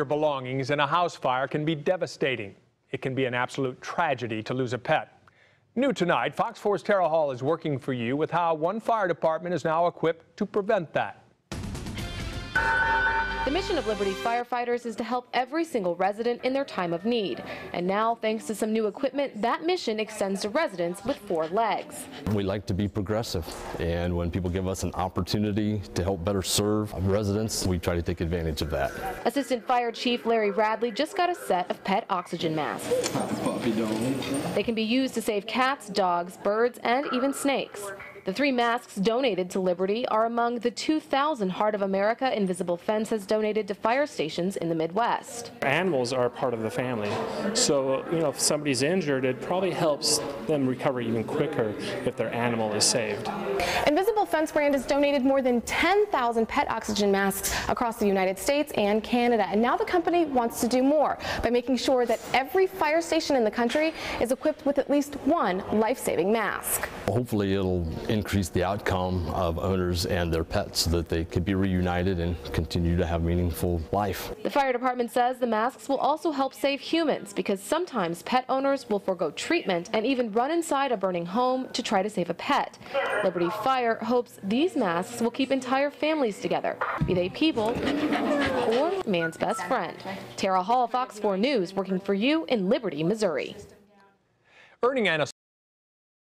Your belongings in a house fire can be devastating. It can be an absolute tragedy to lose a pet. New tonight, Fox 4's Tara Hall is working for you with how one fire department is now equipped to prevent that. The mission of Liberty firefighters is to help every single resident in their time of need. And now, thanks to some new equipment, that mission extends to residents with four legs. We like to be progressive, and when people give us an opportunity to help better serve residents, we try to take advantage of that. Assistant Fire Chief Larry Radley just got a set of pet oxygen masks. Puppy dog. They can be used to save cats, dogs, birds, and even snakes. The three masks donated to Liberty are among the 2,000 Heart of America Invisible Fence has donated to fire stations in the Midwest. Animals are part of the family, so you know if somebody's injured, it probably helps them recover even quicker if their animal is saved. Invisible Fence brand has donated more than 10,000 pet oxygen masks across the United States and Canada, and now the company wants to do more by making sure that every fire station in the country is equipped with at least one life-saving mask. Hopefully, it'll increase the outcome of owners and their pets so that they could be reunited and continue to have meaningful life. The fire department says the masks will also help save humans because sometimes pet owners will forego treatment and even run inside a burning home to try to save a pet. Liberty Fire hopes these masks will keep entire families together, be they people or man's best friend. Tara Hall, Fox 4 News, working for you in Liberty, Missouri. Earning an